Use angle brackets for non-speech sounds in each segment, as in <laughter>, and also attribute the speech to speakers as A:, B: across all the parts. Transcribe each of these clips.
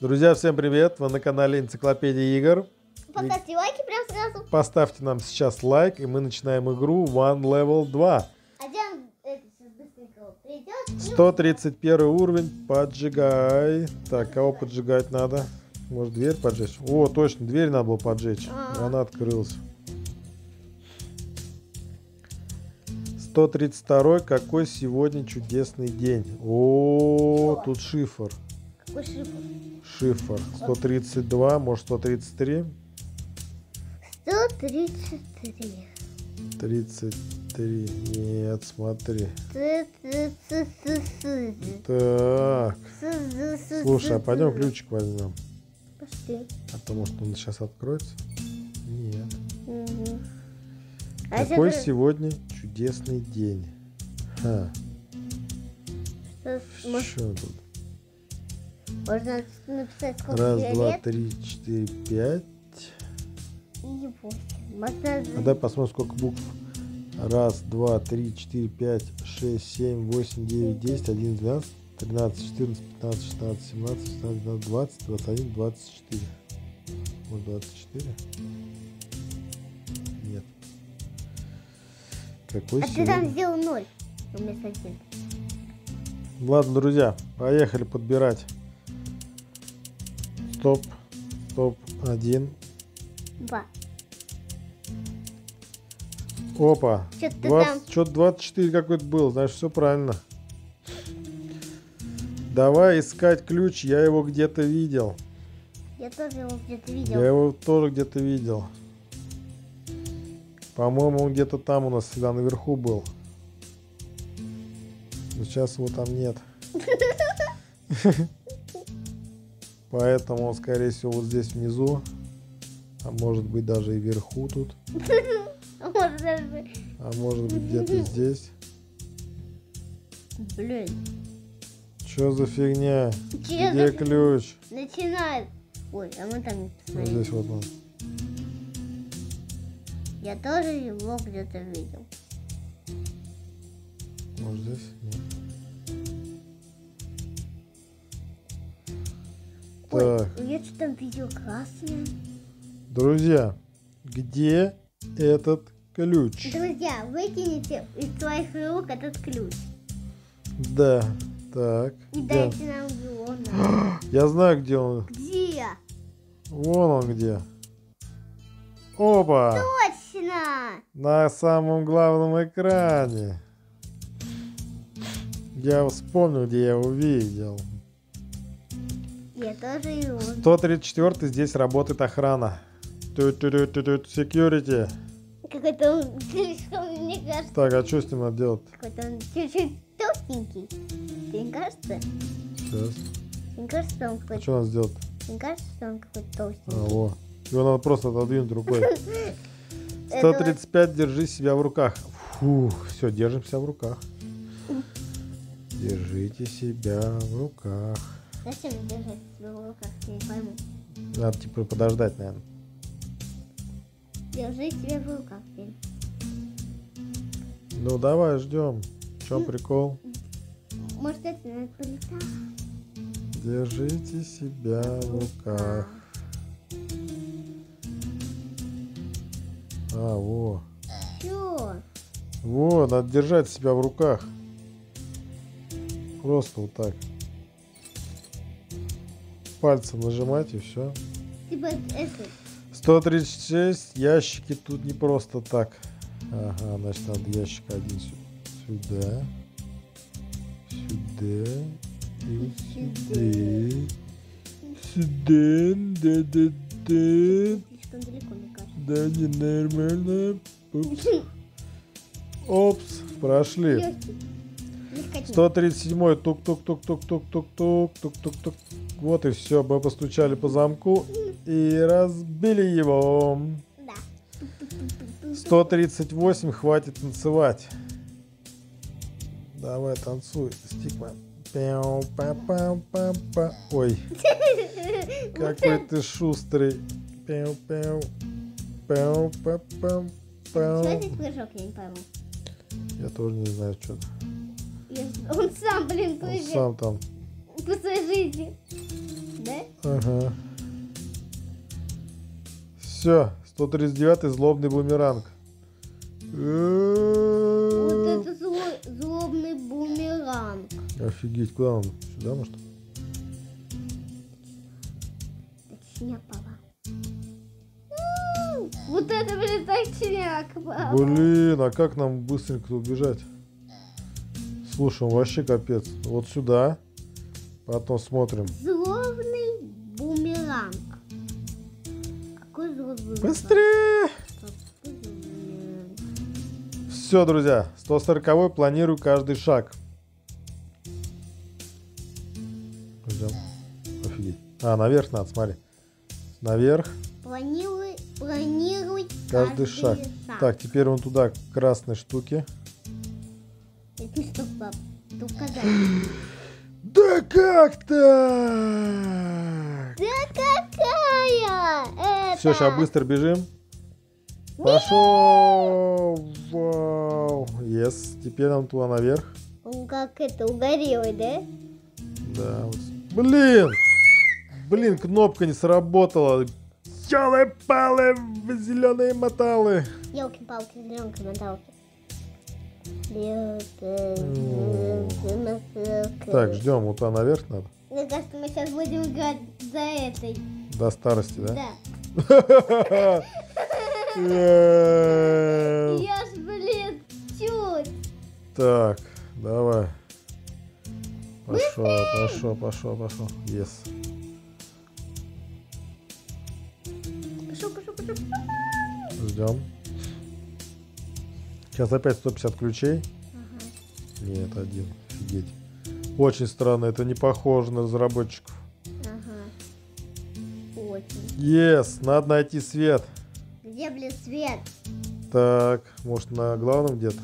A: Друзья, всем привет! Вы на канале Энциклопедия игр.
B: Поставьте лайки прям сразу.
A: Поставьте нам сейчас лайк, и мы начинаем игру One Level 2.
B: А это сейчас быстренько придет.
A: 131 уровень, поджигай. Так, кого поджигать надо? Может дверь поджечь? О, точно, дверь надо было поджечь.
B: А.
A: Она открылась. 132 какой сегодня чудесный день. О,
B: Чё?
A: тут шифр.
B: Какой шифр?
A: Шифр. 132, может 133?
B: 133.
A: 33. Нет, смотри. Так. Слушай, а пойдем ключик возьмем.
B: Пошли.
A: А то, может, он сейчас откроется? Нет.
B: Мгм. А
A: Какой
B: если
A: сегодня чудесный день. Ха,
B: может,
A: что тут?
B: Можно написать сколько
A: Раз,
B: тебе
A: два,
B: лет
A: три, четыре, пять.
B: и восемь. Можно
A: А дай посмотрим, сколько букв. Раз, два, три, четыре, пять, шесть, семь, восемь, девять, десять, один, двенадцать, тринадцать, четырнадцать, пятнадцать, шестнадцать, семнадцать, шестнадцать, девятнадцать, двадцать, двадцать один, двадцать четыре. Вот двадцать четыре? Нет. Какой
B: А ты
A: сегодня?
B: там сделал ноль вместо один.
A: Ладно, друзья, поехали подбирать. Стоп, стоп, один.
B: Два.
A: Опа,
B: Что-то ты
A: 20,
B: там...
A: что-то 24 какой-то был, значит, все правильно. Давай искать ключ, я его где-то видел.
B: Я тоже его где-то
A: Я
B: видел.
A: его тоже где-то видел. По-моему, он где-то там у нас всегда наверху был. Но сейчас его там нет. <laughs> <laughs> Поэтому скорее всего, вот здесь внизу. А может быть даже и вверху тут. <laughs>
B: А может
A: быть где-то здесь.
B: Блин.
A: Что за фигня?
B: Чё
A: Где
B: за-
A: ключ?
B: Начинает. Ой, а мы там не
A: Вот здесь вот он.
B: Я тоже его где-то видел.
A: Может здесь? Нет.
B: Ой, я что там видел красное.
A: Друзья, где этот ключ?
B: Друзья, выкините из своих рук этот ключ.
A: Да, так.
B: И
A: где?
B: дайте нам его. <gasps>
A: Я знаю, где он.
B: Где?
A: Вон он где. Опа!
B: Точно!
A: На самом главном экране. Я вспомнил, где я его видел.
B: Я тоже его.
A: 134 здесь работает охрана. Ту-ту-ту-ту-ту, Security.
B: Какой-то он слишком, мне кажется,
A: Так, а что с ним надо делать?
B: какой-то он чуть-чуть толстенький. Тебе не кажется?
A: Сейчас.
B: Мне кажется, что он
A: А
B: какой-то...
A: что надо сделать?
B: Мне кажется, он какой-то
A: А,
B: толстенький.
A: во. Его надо просто отодвинуть рукой. <laughs>
B: Это
A: 135, держи себя в руках. Фу, все, держим себя в руках. Держите себя в руках.
B: Зачем держать себя в руках? Я не пойму.
A: Надо типа подождать, наверное.
B: Держи себя в руках.
A: Ну давай, ждем. В чем прикол?
B: Может, это надо полетать?
A: Держите себя в руках. А, во.
B: Чё?
A: Во, надо держать себя в руках. Просто вот так. Пальцем нажимать и все.
B: Типа это...
A: 136 ящики тут не просто так. Ага, значит надо ящик один сю- сюда. Сюда. И сюда. Сюда. Да, да, да.
B: Слишком далеко, мне кажется.
A: Да, не нормально. Упс. Опс, <laughs> прошли.
B: Лёгкий. Легкотень.
A: 137 тук-тук-тук-тук-тук-тук-тук-тук-тук. Вот и все, мы постучали по замку и разбили его.
B: Да.
A: 138, хватит танцевать. Давай, танцуй, Стикман. Пяу, па па па па Ой, какой ты шустрый. Пяу, пяу. Пяу, па па
B: Что
A: пяу.
B: прыжок, я не пойму.
A: Я тоже не знаю, что.
B: Я- Он сам, блин,
A: Он
B: прыгает
A: сам там.
B: по своей жизни. Да?
A: Ага. Все, 139 злобный бумеранг.
B: Вот это зло- злобный бумеранг.
A: Офигеть, куда он? Сюда, может?
B: Точняк, папа. М, Вот это, блин, точняк, папа.
A: Блин, а как нам быстренько убежать? Слушай, он вообще капец. Вот сюда. Потом смотрим.
B: Злобный бумеранг. Какой злобный бумеранг?
A: Быстрее! Все, друзья, 140 планирую каждый шаг. Ждем. Офигеть. А, наверх надо, смотри. Наверх,
B: Планируй, планируй
A: каждый шаг. Так, теперь вон туда красные штуки.
B: Да.
A: Как так?
B: Да какая? Это...
A: Все, сейчас быстро бежим. Пошел! Вау! Yes. Теперь нам туда наверх.
B: Он как это, угорелый, да?
A: Да. вот. Блин! Блин, кнопка не сработала. Ёлы-палы, зеленые моталы.
B: Елки-палки, зеленка, моталки.
A: Так, ждем, вот туда наверх надо.
B: Мне кажется, мы сейчас будем играть за этой.
A: До старости, да?
B: Да. Я ж, блин, чуть.
A: Так, давай. Пошел, пошел, пошел, пошел. Yes.
B: Пошел, пошел, пошел.
A: Ждем. Сейчас опять 150 ключей.
B: Ага,
A: Нет, один. Офигеть. Очень странно, это не похоже на разработчиков.
B: ага. Очень.
A: Yes, надо найти свет.
B: Где, блин, свет?
A: Так, может на главном где-то?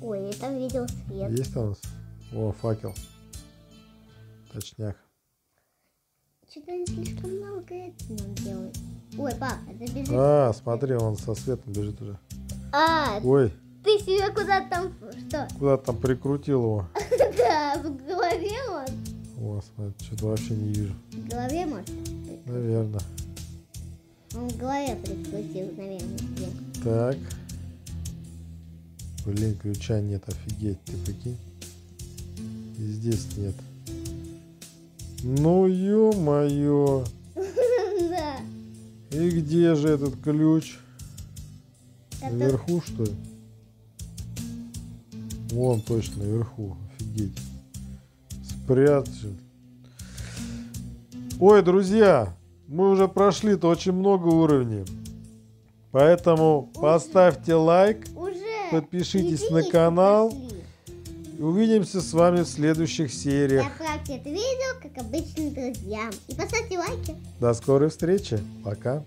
B: Ой, я там видел свет.
A: Есть у нас? О, факел. Точняк.
B: Что-то они слишком много это нам делают. Ой, пап, это бежит.
A: А, смотри, он со светом бежит уже.
B: А,
A: Ой,
B: ты себе куда-то там... Что?
A: куда там прикрутил его. <laughs>
B: Да, в голове он.
A: О, смотри, что-то вообще не вижу.
B: В голове, может?
A: Наверное.
B: Он в голове прикрутил, наверное, себе.
A: Так. Блин, ключа нет, офигеть, ты прикинь. И здесь нет. Ну, ё-моё. <laughs>
B: Да.
A: И где же этот ключ? Наверху, что ли? Вон, точно, наверху. Офигеть. Спрятан. Ой, друзья, мы уже прошли-то очень много уровней. Поэтому поставьте лайк.
B: Уже.
A: Подпишитесь на
B: единицы
A: канал.
B: пошли.
A: И увидимся с вами в следующих сериях.
B: Отправьте это видео, как обычно, друзьям. И поставьте лайки.
A: До скорой встречи. Пока.